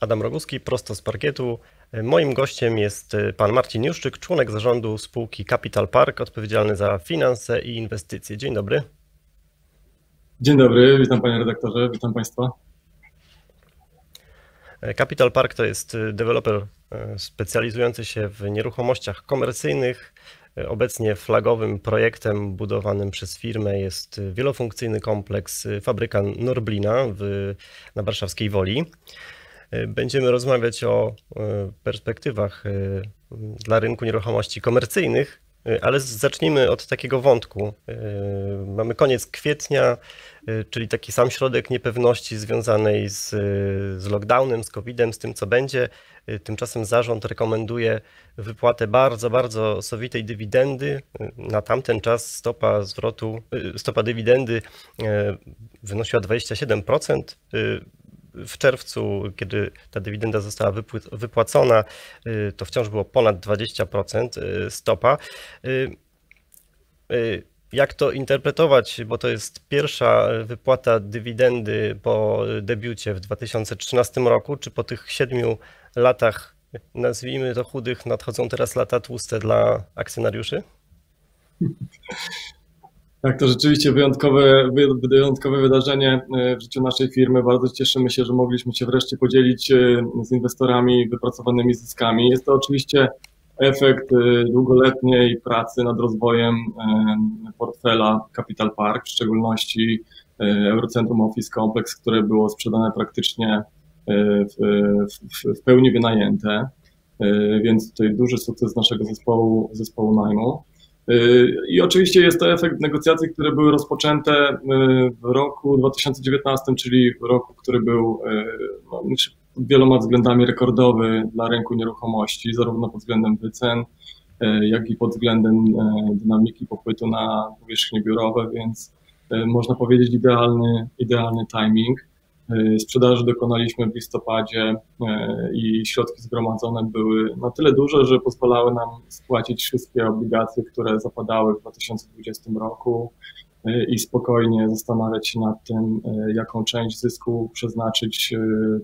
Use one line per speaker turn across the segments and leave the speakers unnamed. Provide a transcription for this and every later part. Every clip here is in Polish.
Adam Roguski, prosto z parkietu. Moim gościem jest pan Marcin Juszczyk, członek zarządu spółki Capital Park, odpowiedzialny za finanse i inwestycje. Dzień dobry.
Dzień dobry, witam panie redaktorze, witam państwa.
Capital Park to jest deweloper specjalizujący się w nieruchomościach komercyjnych. Obecnie flagowym projektem budowanym przez firmę jest wielofunkcyjny kompleks fabryka Norblina w, na warszawskiej Woli. Będziemy rozmawiać o perspektywach dla rynku nieruchomości komercyjnych, ale zacznijmy od takiego wątku. Mamy koniec kwietnia, czyli taki sam środek niepewności związanej z, z lockdownem, z COVID-em, z tym co będzie. Tymczasem zarząd rekomenduje wypłatę bardzo, bardzo sowitej dywidendy. Na tamten czas stopa zwrotu, stopa dywidendy wynosiła 27% w czerwcu, kiedy ta dywidenda została wypłacona, y, to wciąż było ponad 20% y, stopa. Y, jak to interpretować, bo to jest pierwsza wypłata dywidendy po debiucie w 2013 roku, czy po tych siedmiu latach, nazwijmy to chudych, nadchodzą teraz lata tłuste dla akcjonariuszy?
Tak, to rzeczywiście wyjątkowe, wyjątkowe wydarzenie e, w życiu naszej firmy. Bardzo cieszymy się, że mogliśmy się wreszcie podzielić e, z inwestorami wypracowanymi zyskami. Jest to oczywiście efekt e, długoletniej pracy nad rozwojem portfela Capital Park, w szczególności Eurocentrum Office Complex, które było sprzedane praktycznie w, w, w pełni wynajęte, więc tutaj duży sukces naszego zespołu, zespołu najmu. I oczywiście jest to efekt negocjacji, które były rozpoczęte y, w roku 2019, czyli roku, który był y, no, wieloma względami rekordowy dla rynku nieruchomości, zarówno pod względem wycen, y, jak i pod względem dynamiki popytu na powierzchnie biurowe, więc można powiedzieć idealny, idealny timing. E, sprzedaży dokonaliśmy w listopadzie e, i środki zgromadzone były na tyle duże, że pozwalały nam spłacić wszystkie obligacje, które zapadały w 2020 roku e, i spokojnie zastanawiać się nad tym, jaką część zysku przeznaczyć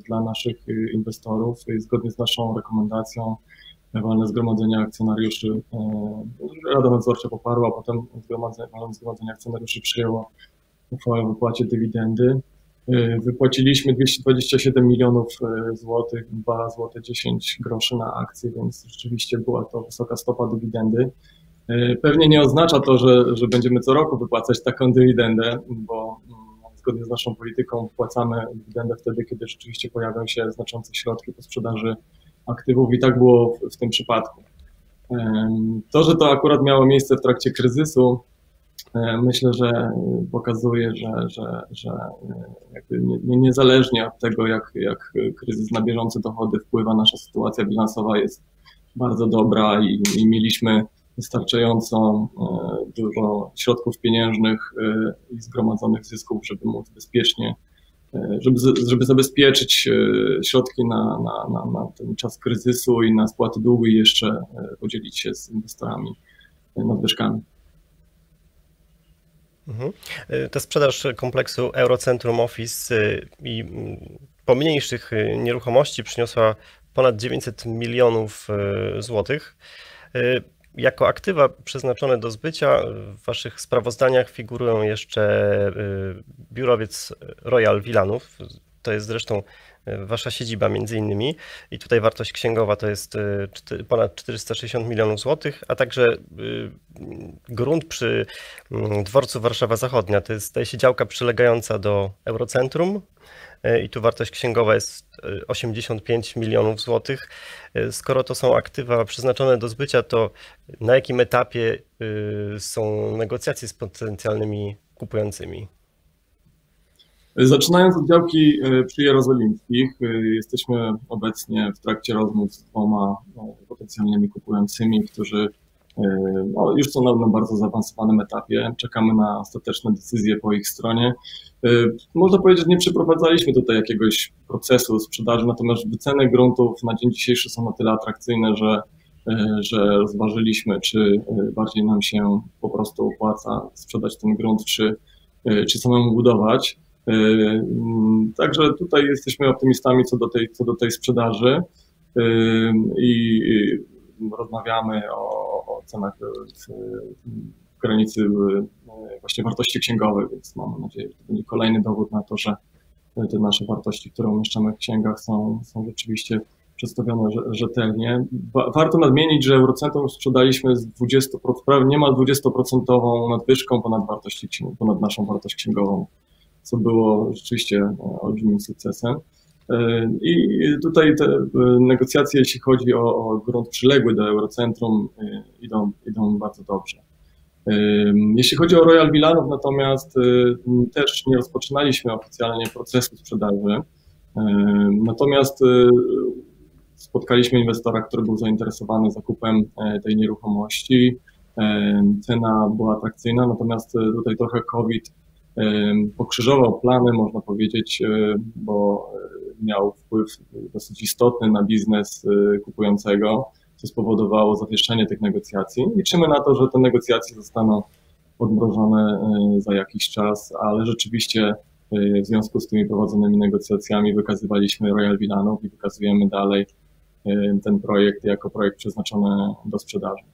dla naszych inwestorów. Zgodnie z naszą rekomendacją walne zgromadzenie akcjonariuszy, Rada Nadzorcza poparła, potem zgromadzenie, zgromadzenie akcjonariuszy przyjęło uchwałę o wypłacie dywidendy. Y, wypłaciliśmy 227 milionów y, złotych, 2 zł 10 groszy na akcję, więc rzeczywiście była to wysoka stopa dywidendy. Y, pewnie nie oznacza to, że, że będziemy co roku wypłacać taką dywidendę, bo mm, zgodnie z naszą polityką wpłacamy dywidendę wtedy, kiedy rzeczywiście pojawią się znaczące środki po sprzedaży aktywów i tak było w, w tym przypadku. To, że to akurat miało miejsce w trakcie kryzysu, myślę, że pokazuje, że, że, że e, nie, niezależnie od tego, jak, jak kryzys na bieżące dochody wpływa, nasza sytuacja bilansowa jest bardzo dobra i, i mieliśmy wystarczająco e, dużo środków pieniężnych i zgromadzonych zysków, żeby móc bezpiecznie, żeby, żeby zabezpieczyć środki na, na, na, na ten czas kryzysu i na spłaty długu i jeszcze podzielić się z inwestorami nadwyżkami.
Mhm. Y, ta sprzedaż kompleksu Eurocentrum Office y, i pomniejszych y, nieruchomości przyniosła ponad 900 milionów złotych. Jako aktywa przeznaczone do zbycia w Waszych sprawozdaniach figurują jeszcze biurowiec Royal Villanów. To jest zresztą wasza siedziba między innymi i tutaj wartość księgowa to jest y, ponad 460 milionów złotych, a także y, grunt przy mm, dworcu Warszawa Zachodnia. To jest zdaje się działka przylegająca do Eurocentrum i tu wartość księgowa jest 85 milionów złotych. Skoro to są aktywa przeznaczone do zbycia, to na jakim etapie są negocjacje z potencjalnymi kupującymi?
Zaczynając od działki e, przy Jerozolimskich, e, jesteśmy obecnie w trakcie rozmów z dwoma no, potencjalnymi kupującymi, którzy e, no, już są na, bardzo zaawansowanym etapie. Czekamy na ostateczne decyzje po ich stronie. Można powiedzieć, że nie przeprowadzaliśmy tutaj jakiegoś procesu sprzedaży, natomiast wyceny gruntów na dzień dzisiejszy są na tyle atrakcyjne, że, że rozważyliśmy, czy bardziej nam się po prostu opłaca sprzedać ten grunt, czy, czy samemu budować. Także tutaj jesteśmy optymistami co do tej, co do tej sprzedaży i rozmawiamy o, o cenach w granicy właśnie wartości księgowej, więc mam nadzieję, że to będzie kolejny dowód na to, że te nasze wartości, które umieszczamy w księgach są, są rzeczywiście przedstawione rzetelnie. Warto nadmienić, że Eurocentrum sprzedaliśmy z 20%, prawie niemal 20% nadwyżką ponad, wartości, ponad naszą wartość księgową, co było rzeczywiście e, olbrzymim sukcesem. E, I tutaj te e, negocjacje, jeśli chodzi o, o grunt przyległy do Eurocentrum, idą, idą bardzo dobrze. Jeśli chodzi o Royal Villanów, natomiast też nie rozpoczynaliśmy oficjalnie procesu sprzedaży. Natomiast spotkaliśmy inwestora, który był zainteresowany zakupem tej nieruchomości. Cena była atrakcyjna, natomiast tutaj trochę COVID pokrzyżował plany, można powiedzieć, bo miał wpływ dosyć istotny na biznes kupującego, co spowodowało zawieszenie tych negocjacji. Liczymy na to, że te negocjacje zostaną odmrożone za jakiś czas, ale rzeczywiście w związku z tymi prowadzonymi negocjacjami wykazywaliśmy Royal Villanów i wykazujemy dalej Y, ten projekt jako projekt przeznaczony do sprzedaży.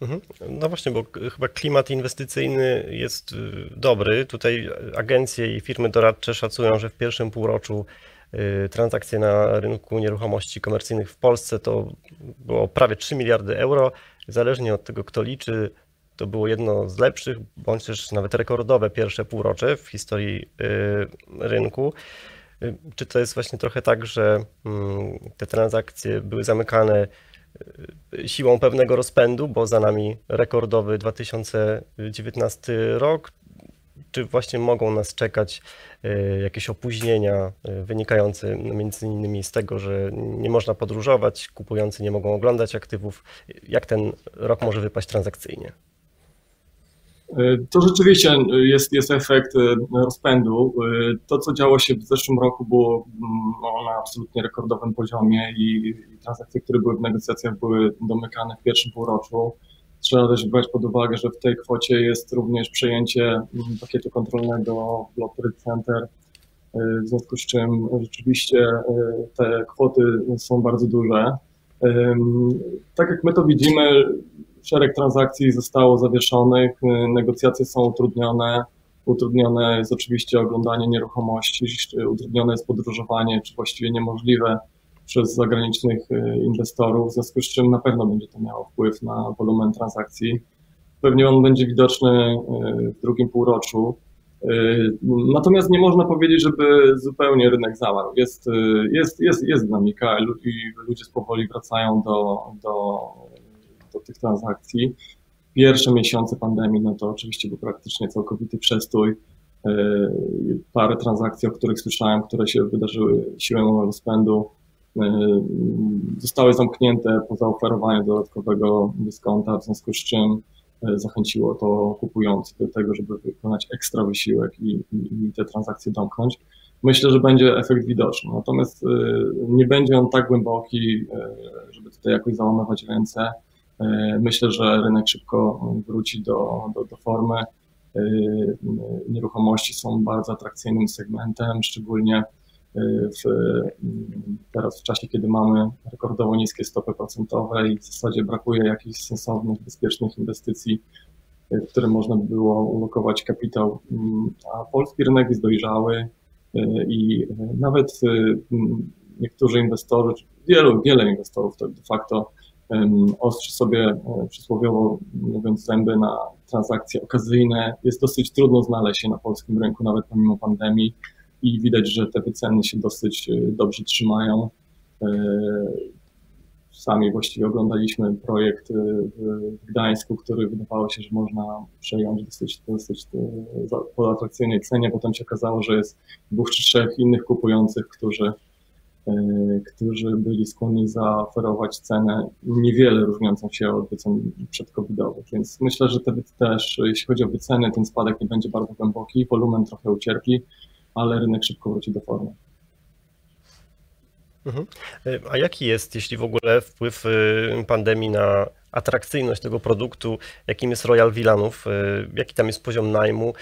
Mhm. No właśnie, bo chyba klimat inwestycyjny jest y, dobry. Tutaj agencje i firmy doradcze szacują, że w pierwszym półroczu y, transakcje na rynku nieruchomości komercyjnych w Polsce to było prawie 3 miliardy euro. Zależnie od tego, kto liczy, to było jedno z lepszych, bądź też nawet rekordowe pierwsze półrocze w historii rynku. Czy to jest właśnie trochę tak, że mm, te transakcje były zamykane y, siłą pewnego rozpędu, bo za nami rekordowy 2019 rok? Czy właśnie mogą nas czekać y, jakieś opóźnienia y, wynikające między innymi z tego, że nie można podróżować, kupujący nie mogą oglądać aktywów? Jak ten rok może wypaść transakcyjnie?
E, to rzeczywiście jest, jest efekt e, rozpędu. E, to, co działo się w zeszłym roku, było mm, no, na absolutnie rekordowym poziomie i, i transakcje, które były w negocjacjach, były domykane w pierwszym półroczu. Trzeba też brać pod uwagę, że w tej kwocie jest również przejęcie mm, pakietu kontrolnego Block Center, w związku z czym rzeczywiście te kwoty są bardzo duże. Tak jak my to widzimy, szereg transakcji zostało zawieszonych, y, negocjacje są utrudnione. Utrudnione jest oczywiście oglądanie nieruchomości, utrudnione jest podróżowanie, czy właściwie niemożliwe przez zagranicznych y, inwestorów, w związku z czym na pewno będzie to miało wpływ na wolumen transakcji. Pewnie on będzie widoczny y, w drugim półroczu. Natomiast nie można powiedzieć, żeby zupełnie rynek zamarł. Jest, jest, jest, jest dynamika i ludzie powoli wracają do, do do tych transakcji. Pierwsze miesiące pandemii, no to oczywiście był praktycznie całkowity przestój. E, parę transakcji, o których słyszałem, które się wydarzyły siłą rozpędu, e, zostały zamknięte po zaoferowaniu dodatkowego dyskonta, w związku z czym e, zachęciło to kupujących do tego, żeby wykonać ekstra wysiłek i, i, i te transakcje domknąć. Myślę, że będzie efekt widoczny. Natomiast nie będzie on tak głęboki, żeby tutaj jakoś załamywać ręce. E, myślę, że rynek szybko wróci do, do, do formy. E, nieruchomości są bardzo atrakcyjnym segmentem, szczególnie e, w, teraz w czasie, kiedy mamy rekordowo niskie stopy procentowe i w zasadzie brakuje jakichś sensownych, bezpiecznych inwestycji, w które można by było ulokować kapitał. A polski rynek jest dojrzały i nawet niektórzy inwestorzy, wielu, wiele inwestorów to de facto ostrzy sobie e, przysłowiowo mówiąc zęby na transakcje okazyjne. Jest dosyć trudno znaleźć się na polskim rynku, nawet pomimo pandemii i widać, że te wyceny się dosyć e, dobrze trzymają. E, sami właściwie oglądaliśmy projekt w Gdańsku, który wydawało się, że można przejąć dosyć, dosyć po atrakcyjnej cenie. Potem się okazało, że jest dwóch czy trzech innych kupujących, którzy którzy byli skłonni zaoferować cenę niewiele różniącą się od wycen przedcovidowych. Więc myślę, że te też, jeśli chodzi o wyceny, ten spadek nie będzie bardzo głęboki, wolumen trochę ucierpi, ale rynek szybko wróci do formy.
Mhm. E, a jaki jest, jeśli w ogóle, wpływ y, pandemii na atrakcyjność tego produktu? Jakim jest Royal Villanów? Y, jaki tam jest poziom najmu?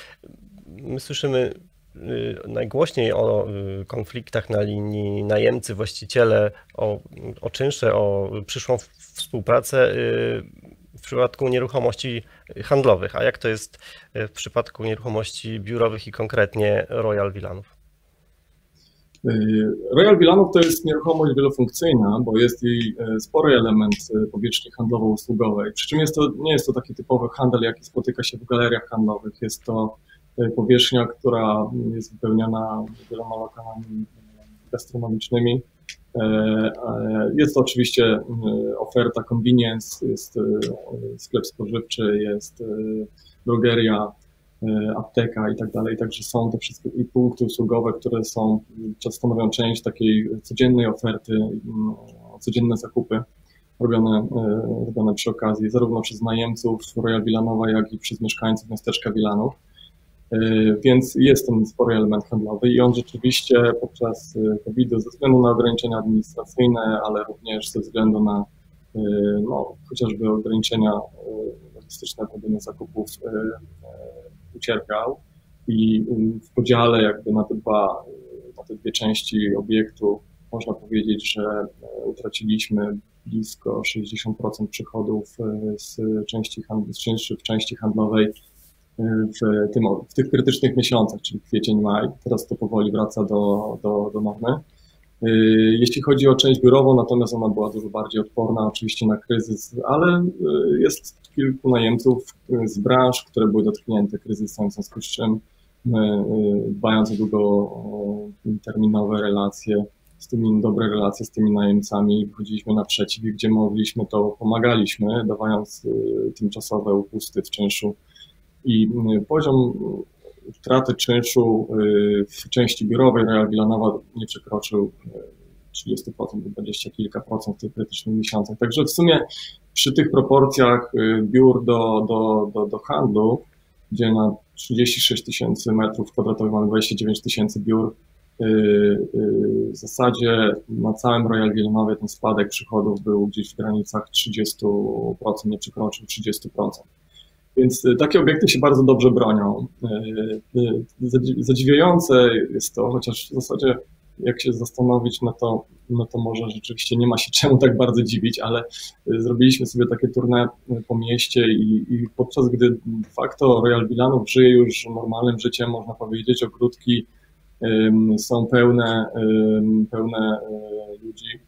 my słyszymy najgłośniej o konfliktach na linii najemcy-właściciele, o, o czynsze, o przyszłą współpracę w przypadku nieruchomości handlowych. A jak to jest w przypadku nieruchomości biurowych i konkretnie Royal Villanów?
Y, Royal Villanów to jest nieruchomość wielofunkcyjna, bo jest jej spory element powierzchni handlowo-usługowej. Przy czym jest to, nie jest to taki typowy handel, jaki spotyka się w galeriach handlowych. Jest to powierzchnia, która jest wypełniona wieloma lokalami gastronomicznymi. Jest to oczywiście oferta convenience, jest sklep spożywczy, jest drogeria, E, apteka i tak dalej. Także są te wszystkie i punkty usługowe, które są, stanowią część takiej codziennej oferty, mm, codzienne zakupy robione, e, robione przy okazji, zarówno przez najemców Royal Wilanowa, jak i przez mieszkańców miasteczka Wilanów. E, więc jest ten spory element handlowy i on rzeczywiście podczas COVID-u, ze względu na ograniczenia administracyjne, ale również ze względu na no, chociażby ograniczenia logistyczne robieniu zakupów ucierpiał. I w podziale jakby na te, dwa, na te dwie części obiektu można powiedzieć, że e, utraciliśmy blisko 60% przychodów e, z części, z części, części handlowej. e, w, tym, w tych krytycznych miesiącach, czyli kwiecień, maj. Teraz to powoli wraca do, do, do normy. Jeśli chodzi o część biurową, natomiast ona była dużo bardziej odporna oczywiście na kryzys, ale jest kilku najemców y, z branż, które były dotknięte kryzysem, w związku z czym y, dbając o długoterminowe relacje, z tymi dobre relacje z tymi najemcami, wychodziliśmy naprzeciw i gdzie mogliśmy, to pomagaliśmy, dawając y, tymczasowe upusty w czynszu. I poziom utraty czynszu w części biurowej Royal Villanova nie przekroczył 30% do 20 kilka procent w tych krytycznych miesiącach. Także w sumie przy tych proporcjach y, biur do, do, do, do handlu, gdzie na 36 tysięcy metrów kwadratowych mamy 29 tysięcy biur, y, y, w zasadzie na całym Royal Villanowie ten spadek przychodów był gdzieś w granicach 30%, nie przekroczył 30%. Więc takie obiekty się bardzo dobrze bronią. Zadziwiające jest to, chociaż w zasadzie jak się zastanowić, no to, no to może rzeczywiście nie ma się czemu tak bardzo dziwić, ale zrobiliśmy sobie takie turne po mieście i, i podczas gdy de facto Royal Villanów żyje już normalnym życiem, można powiedzieć, ogródki są pełne, pełne ludzi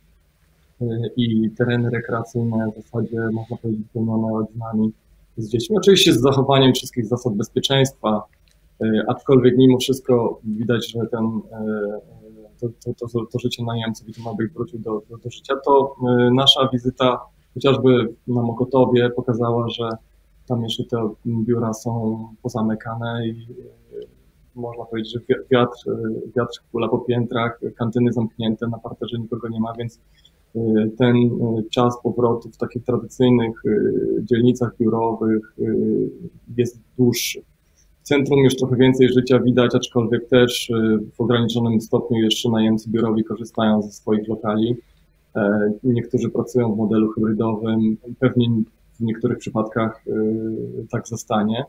i tereny rekreacyjne w zasadzie można powiedzieć wypełnione rodzinami z dziećmi. Oczywiście z zachowaniem wszystkich zasad bezpieczeństwa, aczkolwiek mimo wszystko widać, że ten to, to, to, to życie najemców i ten obiekt wrócił do, do, do życia, to y, nasza wizyta chociażby na Mokotowie pokazała, że tam jeszcze te biura są pozamykane i można powiedzieć, że wiatr, wiatr kula po piętrach, kantyny zamknięte, na parterze nikogo nie ma, więc ten czas powrotu w takich tradycyjnych dzielnicach biurowych jest dłuższy centrum już trochę więcej życia widać, aczkolwiek też w ograniczonym stopniu jeszcze najemcy biurowi korzystają ze swoich lokali. E, niektórzy pracują w modelu hybrydowym, pewnie w niektórych przypadkach tak zostanie,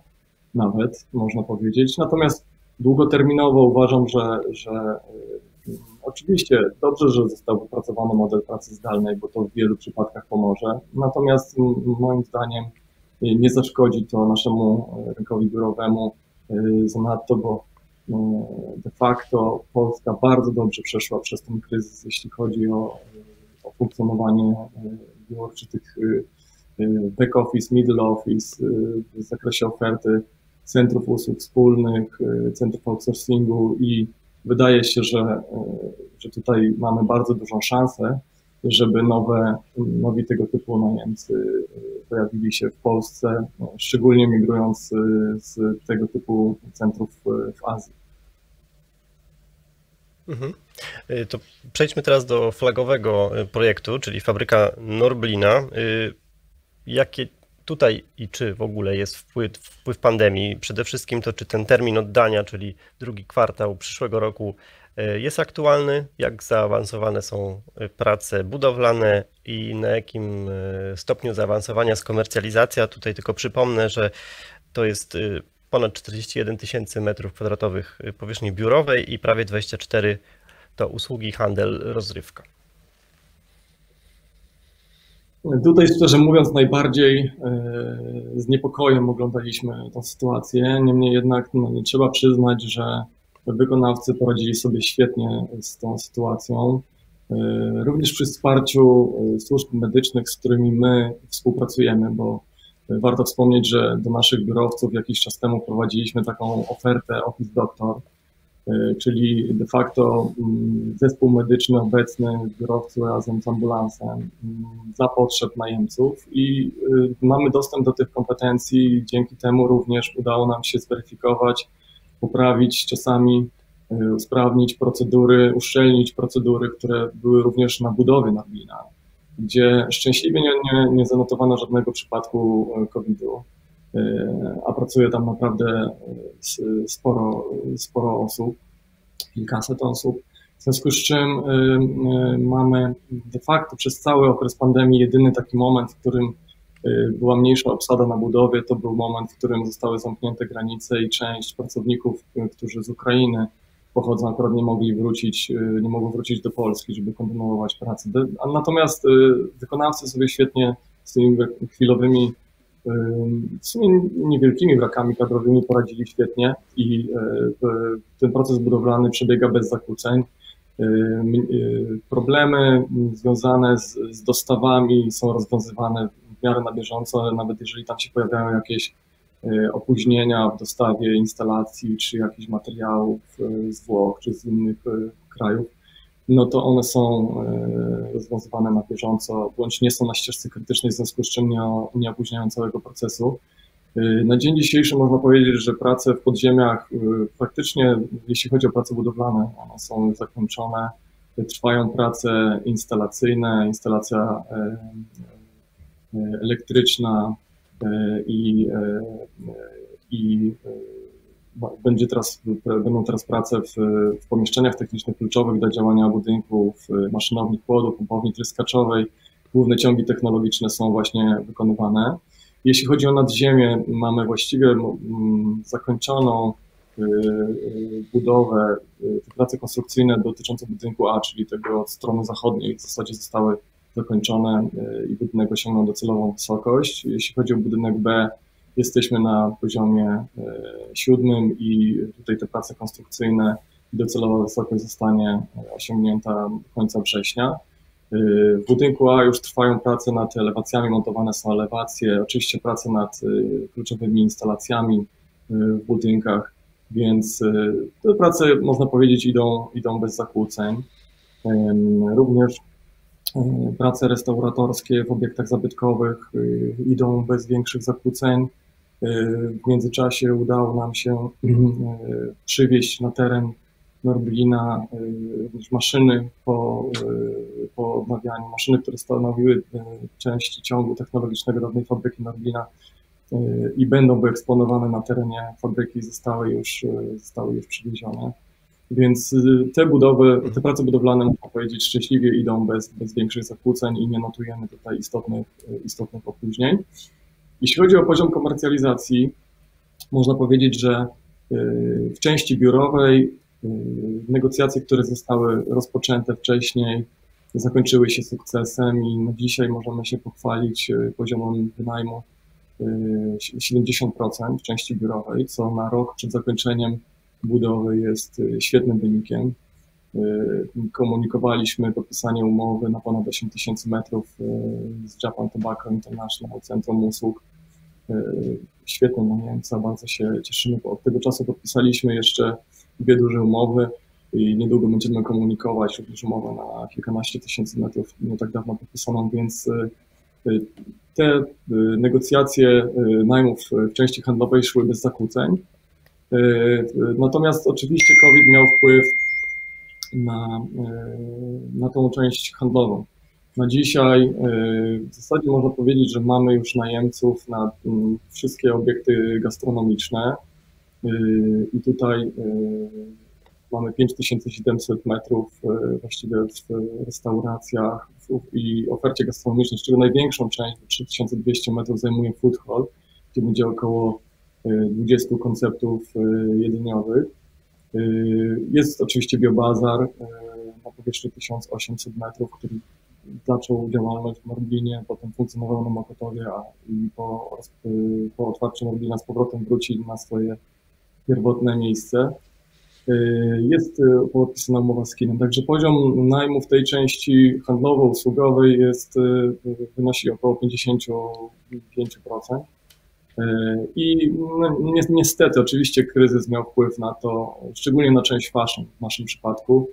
nawet można powiedzieć. Natomiast długoterminowo uważam, że, że oczywiście dobrze, że został wypracowany model pracy zdalnej, bo to w wielu przypadkach pomoże. Natomiast moim zdaniem nie zaszkodzi to naszemu rynkowi biurowemu Y, zanadto, bo y, de facto Polska bardzo dobrze przeszła przez ten kryzys, jeśli chodzi o, y, o funkcjonowanie biur, czy tych back office, middle office w zakresie oferty centrów usług wspólnych, centrów outsourcingu i wydaje się, że, że tutaj mamy bardzo dużą szansę żeby nowe, nowi tego typu najemcy y, pojawili się w Polsce, no, szczególnie migrując y, z tego typu centrów w Azji.
Mhm. To przejdźmy teraz do flagowego projektu, czyli fabryka Norblina. Jakie tutaj i czy w ogóle jest wpływ, wpływ pandemii? Przede wszystkim to, czy ten termin oddania, czyli drugi kwartał przyszłego roku E, jest aktualny, jak zaawansowane są e, prace budowlane i na jakim e, stopniu zaawansowania jest komercjalizacja. Tutaj tylko przypomnę, że to jest ponad 41 tysięcy metrów kwadratowych powierzchni biurowej i prawie 24 to usługi, handel, rozrywka.
Tutaj szczerze mówiąc najbardziej e, z niepokojem oglądaliśmy tę sytuację, niemniej jednak no, trzeba przyznać, że wykonawcy poradzili sobie świetnie z tą sytuacją. E, również przy wsparciu e, służb medycznych, z którymi my współpracujemy, bo warto wspomnieć, że do naszych biurowców jakiś czas temu prowadziliśmy taką ofertę Office Doctor, czyli de facto mm, zespół medyczny obecny w biurowcu razem z ambulansem mm, dla potrzeb najemców i y, mamy dostęp do tych kompetencji. Dzięki temu również udało nam się zweryfikować, poprawić czasami, y, usprawnić procedury, uszczelnić procedury, które były również na budowie Narwina, gdzie szczęśliwie nie, nie, nie zanotowano żadnego przypadku y, COVID-u. E, a pracuje tam naprawdę e, sporo, sporo osób, kilkaset osób. W związku z czym e, mamy de facto przez cały okres pandemii jedyny taki moment, w którym była mniejsza obsada na budowie, to był moment, w którym zostały zamknięte granice i część pracowników, którzy z Ukrainy pochodzą, akurat nie mogli wrócić, nie mogą wrócić do Polski, żeby kontynuować pracę. Natomiast wykonawcy sobie świetnie z tymi chwilowymi sumie niewielkimi brakami kadrowymi poradzili świetnie i e, ten proces budowlany przebiega bez zakłóceń. E, e, problemy związane z, z dostawami są rozwiązywane w miarę na bieżąco, nawet jeżeli tam się pojawiają jakieś opóźnienia w dostawie instalacji czy jakichś materiałów z Włoch czy z innych krajów, no to one są e, rozwiązywane na bieżąco, bądź nie są na ścieżce krytycznej, w związku z czym nie, nie opóźniają całego procesu. E, na dzień dzisiejszy można powiedzieć, że prace w podziemiach e, praktycznie, jeśli chodzi o prace budowlane, one są zakończone. Trwają prace instalacyjne, instalacja elektryczna i, i będzie teraz, będą teraz prace w, w pomieszczeniach technicznych kluczowych do działania budynku, w maszynowni chłodu, pompowni tryskaczowej. Główne ciągi technologiczne są właśnie wykonywane. Jeśli chodzi o nadziemie, mamy właściwie zakończoną y, budowę, te prace konstrukcyjne dotyczące budynku A, czyli tego od strony zachodniej w zasadzie zostały zakończone i budynek osiągnął docelową wysokość. Jeśli chodzi o budynek B, Jesteśmy na poziomie e, siódmym i tutaj te prace konstrukcyjne docelowa wysokość zostanie e, osiągnięta końca września. E, w budynku A już trwają prace nad elewacjami, montowane są elewacje, oczywiście prace nad kluczowymi instalacjami w budynkach, więc te prace można powiedzieć idą, idą bez zakłóceń. Również prace restauratorskie w obiektach zabytkowych idą bez większych zakłóceń. W międzyczasie udało nam się mhm. e, przywieźć na teren Norblina e, maszyny po, e, po odnawianiu, maszyny, które stanowiły część ciągu technologicznego dawnej fabryki Norblina i będą wyeksponowane na terenie fabryki, zostały już, zostały już przywiezione. Więc te budowy, te prace budowlane, można powiedzieć, szczęśliwie idą bez, bez większych zakłóceń i nie notujemy tutaj istotnych, istotnych opóźnień. Jeśli chodzi o poziom komercjalizacji, można powiedzieć, że y, w części biurowej y, negocjacje, które zostały rozpoczęte wcześniej, zakończyły się sukcesem i na dzisiaj możemy się pochwalić y, poziomem wynajmu 70% w części biurowej, co na rok przed zakończeniem budowy jest świetnym wynikiem. Komunikowaliśmy podpisanie umowy na ponad 8 tysięcy metrów z Japan Tobacco International, Centrum Usług E, świetne na Niemca, bardzo się cieszymy, bo od tego czasu podpisaliśmy jeszcze dwie duże umowy i niedługo będziemy komunikować również umowę na kilkanaście tysięcy metrów, nie tak dawno podpisaną, więc e, e, te negocjacje najmów w części handlowej szły bez zakłóceń. Natomiast oczywiście COVID miał wpływ na, na tą część handlową. Na dzisiaj y, w zasadzie można powiedzieć, że mamy już najemców na mm, wszystkie obiekty gastronomiczne y, i tutaj y, mamy 5700 metrów właściwie w restauracjach i ofercie gastronomicznej, z czego największą część, 3200 metrów zajmuje food hall, gdzie będzie około 20 konceptów jedzeniowych. Jest oczywiście biobazar na powierzchni 1800 metrów, który zaczął działalność w Morglinie, potem funkcjonował na Mokotowie, a i po, po otwarciu Morglina z powrotem wróci na swoje pierwotne miejsce. Y, jest y, podpisana umowa z kinem, także poziom najmu w tej części handlowo-usługowej jest, y, wynosi około 55%. I niestety, oczywiście kryzys miał wpływ na to, szczególnie na część fashion w naszym przypadku.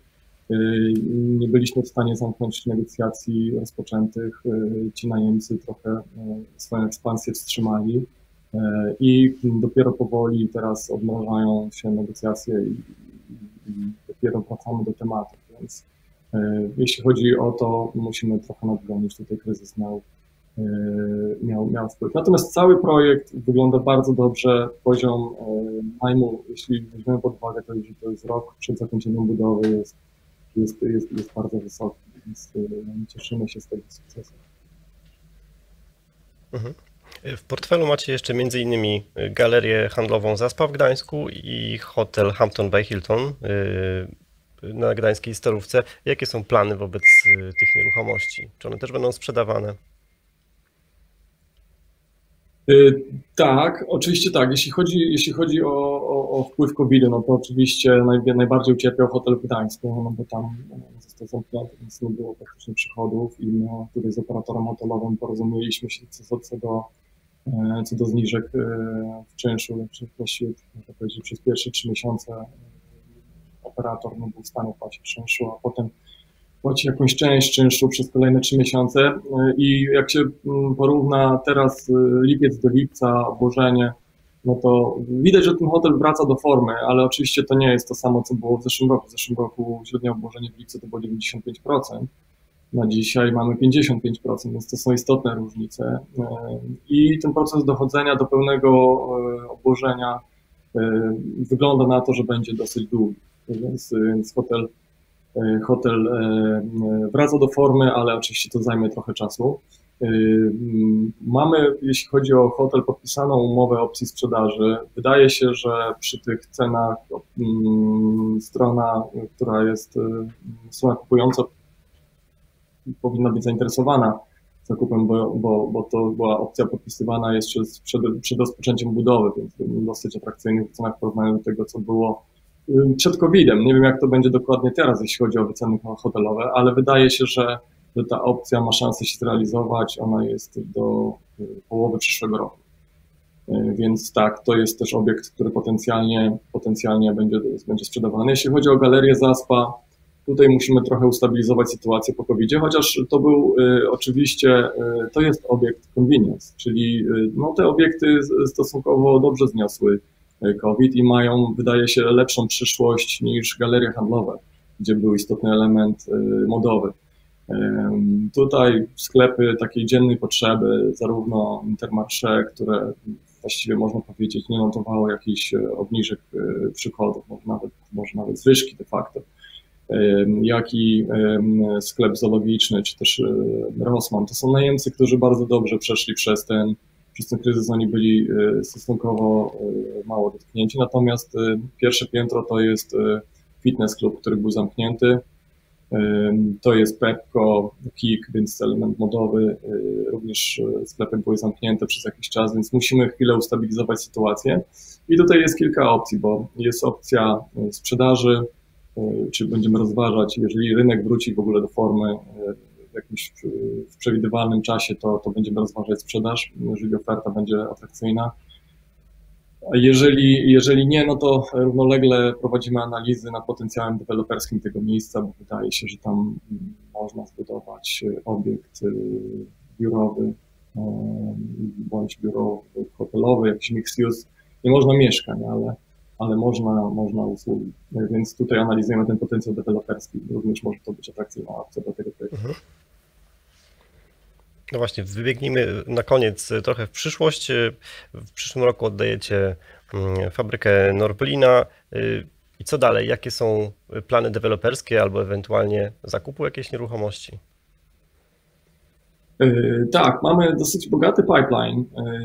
Nie byliśmy w stanie zamknąć negocjacji rozpoczętych. Ci najemcy trochę swoją ekspansję wstrzymali i dopiero powoli teraz odmrażają się negocjacje i, i dopiero wracamy do tematu. Więc jeśli chodzi o to, musimy trochę nadgonić tutaj kryzys miał, miał, miał wpływ. Natomiast cały projekt wygląda bardzo dobrze. Poziom najmu, jeśli weźmiemy pod uwagę to, że to jest rok przed zakończeniem budowy, jest jest, jest, jest bardzo wysoki, więc y, cieszymy się z tego sukcesu.
Mhm. W portfelu macie jeszcze m.in. galerię handlową Zaspa w Gdańsku i hotel Hampton by Hilton y, na gdańskiej Starówce. Jakie są plany wobec y, tych nieruchomości? Czy one też będą sprzedawane?
Y, tak, oczywiście tak. Jeśli chodzi, jeśli chodzi o, o, o wpływ covid no to oczywiście naj, najbardziej ucierpiał hotel w Gdańsku, no bo tam e, został zamknięty, więc nie było praktycznie przychodów i my tutaj z operatorem hotelowym porozumieliśmy się co, co, do, e, co do zniżek e, w czynszu. Właściwie, można powiedzieć, przez pierwsze trzy miesiące operator nie był w stanie płacić czynszu, a potem płaci jakąś część czynszu przez kolejne trzy miesiące e, i jak się mm, porówna teraz e, lipiec do lipca, obłożenie, no to widać, że ten hotel wraca do formy, ale oczywiście to nie jest to samo, co było w zeszłym roku. W zeszłym roku średnie obłożenie w lipcu to było 95%, na dzisiaj mamy 55%, więc to są istotne różnice. E, I ten proces dochodzenia do pełnego obłożenia wygląda na to, że będzie dosyć długi. Więc, więc hotel hotel e, e, wraca do formy, ale oczywiście to zajmie trochę czasu. Mamy, jeśli chodzi o hotel, podpisaną umowę opcji sprzedaży. Wydaje się, że przy tych cenach strona, która jest strona kupująca, powinna być zainteresowana zakupem, bo, bo, bo to była opcja podpisywana jeszcze przed, przed rozpoczęciem budowy, więc dosyć atrakcyjny w cenach w porównaniu do tego, co było przed COVID-em. Nie wiem, jak to będzie dokładnie teraz, jeśli chodzi o wyceny hotelowe, ale wydaje się, że, że ta opcja ma szansę się zrealizować. Ona jest do y, połowy przyszłego roku. Y, więc tak, to jest też obiekt, który potencjalnie, potencjalnie będzie, będzie sprzedawany. Jeśli chodzi o galerię Zaspa, tutaj musimy trochę ustabilizować sytuację po covid chociaż to był y, oczywiście, y, to jest obiekt convenience, czyli y, no, te obiekty stosunkowo dobrze zniosły COVID i mają, wydaje się, lepszą przyszłość niż galerie handlowe, gdzie był istotny element y, modowy. Tutaj sklepy takiej dziennej potrzeby, zarówno Intermarché, które właściwie można powiedzieć nie notowało jakichś y, obniżek przychodów, może nawet, może nawet zwyżki de facto, jak i sklep zoologiczny, czy też Rossmann. To są najemcy, którzy bardzo dobrze przeszli przez ten przez ten kryzys oni byli e, stosunkowo e, mało dotknięci. Natomiast e, pierwsze piętro to jest fitness club, który był zamknięty. To jest Pepco, Kik, więc element modowy. Również sklepy były zamknięte przez jakiś czas, więc musimy chwilę ustabilizować sytuację. I tutaj jest kilka opcji, bo jest opcja sprzedaży, czy będziemy rozważać, jeżeli rynek wróci w ogóle do formy, jakimś w przewidywalnym czasie, to, to będziemy rozważać sprzedaż, jeżeli oferta będzie atrakcyjna. A jeżeli, jeżeli nie, no to równolegle prowadzimy analizy nad potencjałem deweloperskim tego miejsca, bo wydaje się, że tam można zbudować obiekt y, biurowy y, bądź biurowy, hotelowy, jakiś mixed use. Nie można mieszkań, ale, ale można, można usługi. Więc tutaj analizujemy ten potencjał deweloperski. Również może to być atrakcyjna opcja do tego projektu. Mhm.
No właśnie, wybiegnijmy na koniec trochę w przyszłość. W przyszłym roku oddajecie mm, fabrykę Norblina. I co dalej? Jakie są plany deweloperskie albo ewentualnie zakupu jakiejś nieruchomości?
Tak, mamy dosyć bogaty pipeline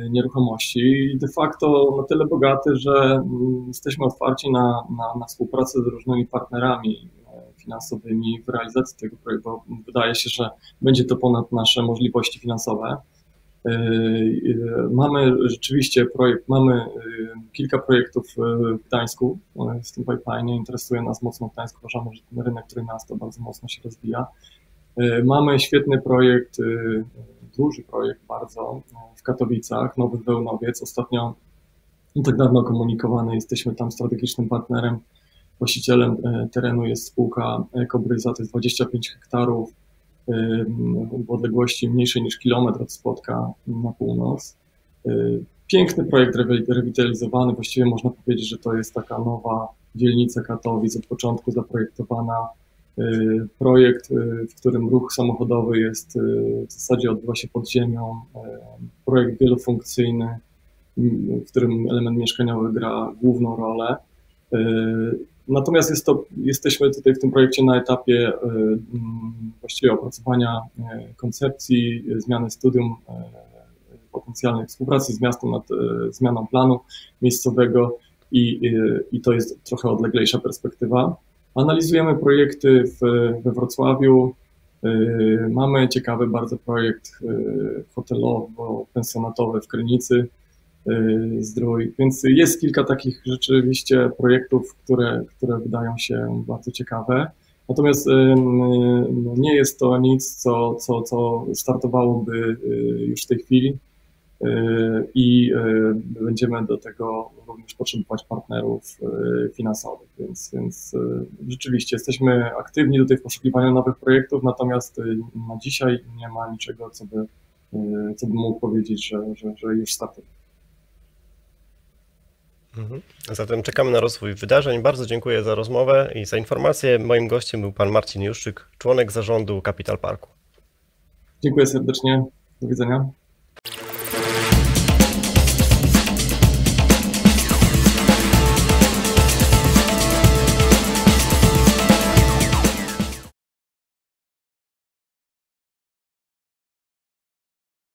nieruchomości de facto na tyle bogaty, że mm, jesteśmy otwarci na, na, na współpracę z różnymi partnerami finansowymi w realizacji tego projektu, bo wydaje się, że będzie to ponad nasze możliwości finansowe. Yy, yy, mamy rzeczywiście projekt, mamy yy, kilka projektów w Gdańsku w tym pipeline. Interesuje nas mocno Gdańsk. Uważamy, że ten rynek Trójmiasto bardzo mocno się rozwija. Mamy świetny projekt, duży projekt bardzo w Katowicach, Nowy Wełnowiec. Ostatnio, no tak dawno komunikowany, jesteśmy tam strategicznym partnerem. Właścicielem terenu jest spółka Kobryza, to jest 25 hektarów w odległości mniejszej niż kilometr od Spodka na północ. Piękny projekt rewitalizowany, właściwie można powiedzieć, że to jest taka nowa dzielnica Katowic, od początku zaprojektowana. Projekt, w którym ruch samochodowy jest w zasadzie odbywa się pod ziemią. Projekt wielofunkcyjny, w którym element mieszkaniowy gra główną rolę. Natomiast jest to, jesteśmy tutaj w tym projekcie na etapie e, właściwie opracowania e, koncepcji, zmiany studium e, potencjalnej współpracy z miastem nad zmianą planu miejscowego i, i to jest trochę odleglejsza perspektywa. Analizujemy projekty w, we Wrocławiu. Mamy ciekawy bardzo projekt hotelowo-pensjonatowy w Krynicy zdrój. Więc jest kilka takich rzeczywiście projektów, które, które wydają się bardzo ciekawe. Natomiast y, no, nie jest to nic, co, co, co startowałoby y, już w tej chwili i będziemy do tego również potrzebować partnerów finansowych. Więc, więc rzeczywiście jesteśmy aktywni tutaj w poszukiwaniu nowych projektów, natomiast na dzisiaj nie ma niczego, co by, co by mógł powiedzieć, że, że, że już startuje.
Mhm. Zatem czekamy na rozwój wydarzeń. Bardzo dziękuję za rozmowę i za informację. Moim gościem był pan Marcin Juszczyk, członek zarządu Capital Parku.
Dziękuję serdecznie. Do widzenia.